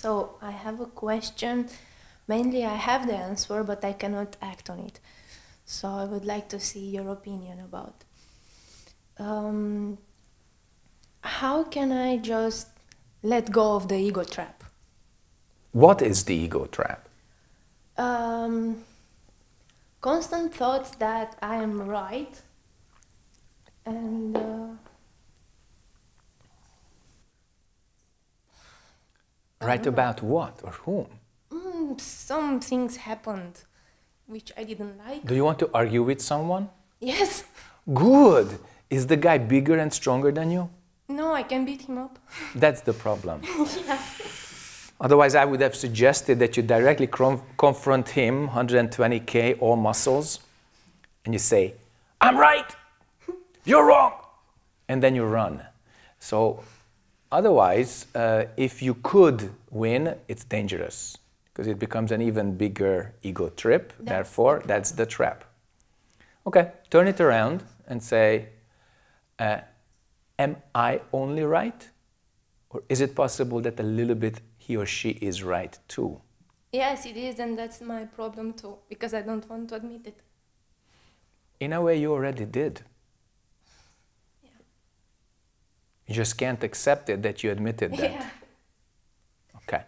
So I have a question. Mainly, I have the answer, but I cannot act on it. So I would like to see your opinion about. Um, how can I just let go of the ego trap? What is the ego trap? Um, constant thoughts that I am right, and uh, Right about what or whom? mm, some things happened which I didn't like. Do you want to argue with someone? Yes. Good. Is the guy bigger and stronger than you? No, I can beat him up. That's the problem. yes. Otherwise, I would have suggested that you directly confront him, 120k, all muscles, and you say, I'm right, you're wrong, and then you run. So, otherwise, uh, if you could win, it's dangerous because it becomes an even bigger ego trip. That's Therefore, that's the trap. Okay, turn it around and say, uh, Am I only right? Or is it possible that a little bit he or she is right too? Yes, it is, and that's my problem too, because I don't want to admit it. In a way, you already did. Yeah. You just can't accept it that you admitted that. Yeah. Okay.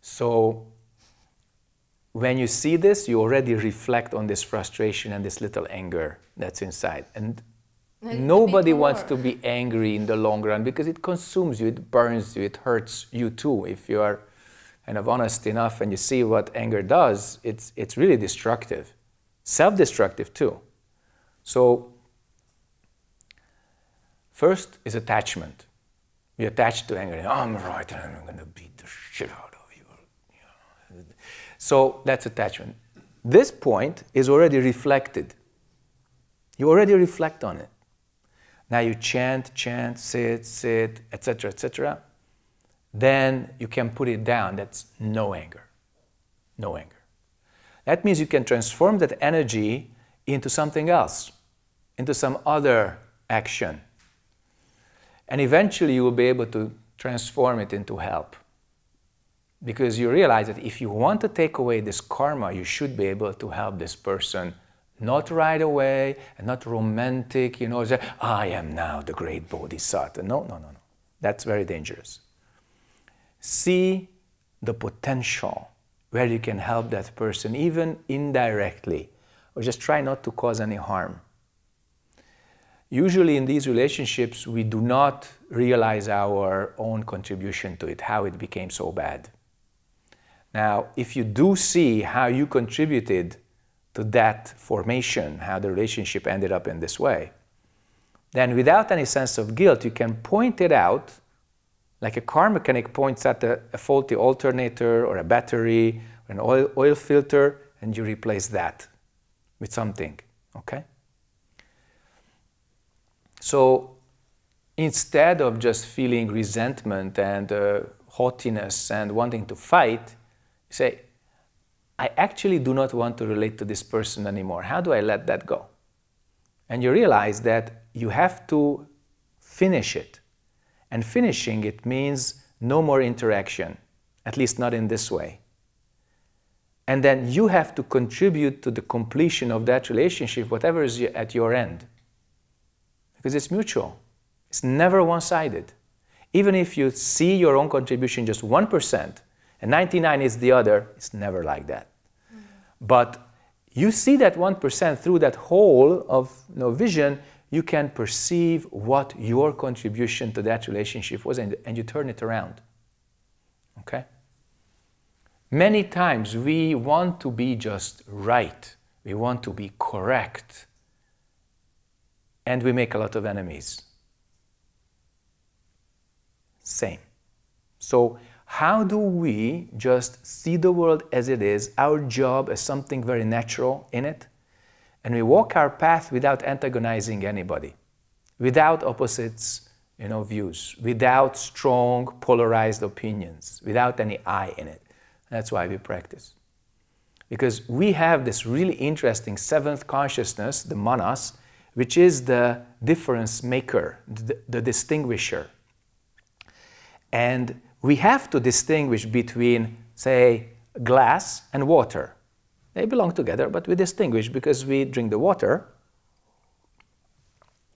So, when you see this, you already reflect on this frustration and this little anger that's inside. And nobody wants to be angry in the long run because it consumes you, it burns you, it hurts you too. If you are kind of honest enough and you see what anger does, it's, it's really destructive, self destructive too. So, first is attachment. You attach to anger. I'm right, and I'm going to beat the shit out of you. So that's attachment. This point is already reflected. You already reflect on it. Now you chant, chant, sit, sit, etc., etc. Then you can put it down. That's no anger. No anger. That means you can transform that energy into something else, into some other action. And eventually you will be able to transform it into help. Because you realize that if you want to take away this karma, you should be able to help this person not right away and not romantic, you know, say, I am now the great bodhisattva. No, no, no, no. That's very dangerous. See the potential where you can help that person, even indirectly, or just try not to cause any harm. Usually, in these relationships, we do not realize our own contribution to it, how it became so bad. Now, if you do see how you contributed to that formation, how the relationship ended up in this way, then without any sense of guilt, you can point it out like a car mechanic points at a, a faulty alternator or a battery or an oil, oil filter, and you replace that with something, okay? So instead of just feeling resentment and uh, haughtiness and wanting to fight, say, I actually do not want to relate to this person anymore. How do I let that go? And you realize that you have to finish it. And finishing it means no more interaction, at least not in this way. And then you have to contribute to the completion of that relationship, whatever is at your end. Because it's mutual, it's never one sided. Even if you see your own contribution just 1%, and 99 is the other, it's never like that. Mm-hmm. But you see that 1% through that whole of you know, vision, you can perceive what your contribution to that relationship was and, and you turn it around. Okay? Many times we want to be just right, we want to be correct, and we make a lot of enemies. Same. So, how do we just see the world as it is, our job as something very natural in it, and we walk our path without antagonizing anybody, without opposites, you know, views, without strong polarized opinions, without any I in it. That's why we practice. Because we have this really interesting seventh consciousness, the manas, which is the difference maker, the, the distinguisher. And we have to distinguish between, say, glass and water. They belong together, but we distinguish because we drink the water,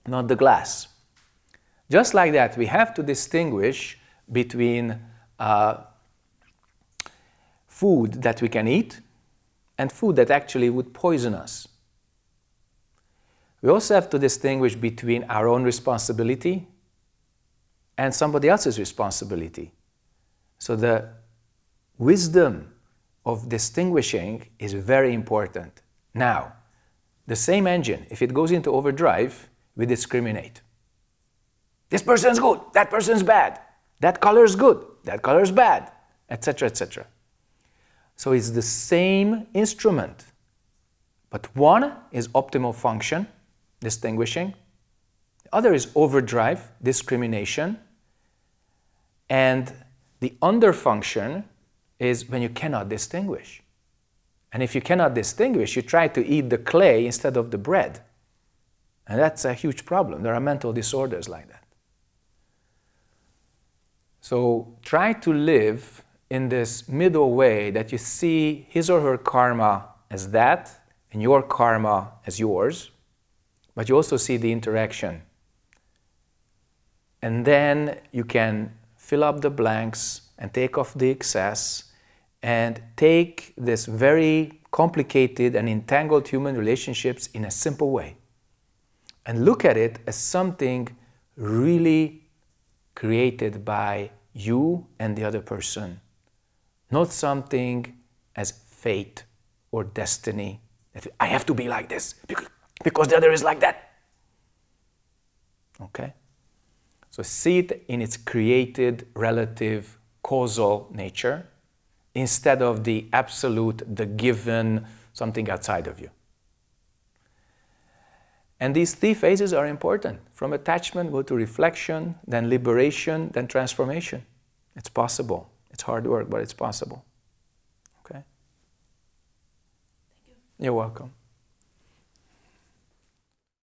not the glass. Just like that, we have to distinguish between uh, food that we can eat and food that actually would poison us. We also have to distinguish between our own responsibility and somebody else's responsibility. So the wisdom of distinguishing is very important. Now, the same engine, if it goes into overdrive, we discriminate. This person's good, that person's bad, that color is good, that color is bad, etc., etc. So it's the same instrument, but one is optimal function, distinguishing, the other is overdrive, discrimination, and the underfunction is when you cannot distinguish. And if you cannot distinguish, you try to eat the clay instead of the bread. And that's a huge problem. There are mental disorders like that. So try to live in this middle way that you see his or her karma as that and your karma as yours, but you also see the interaction. And then you can fill up the blanks and take off the excess and take this very complicated and entangled human relationships in a simple way and look at it as something really created by you and the other person, not something as fate or destiny. That I have to be like this because the other is like that. Okay? So see it in its created, relative, causal nature instead of the absolute, the given, something outside of you. And these three phases are important. From attachment, go to reflection, then liberation, then transformation. It's possible. It's hard work, but it's possible. Okay? Thank you. You're welcome.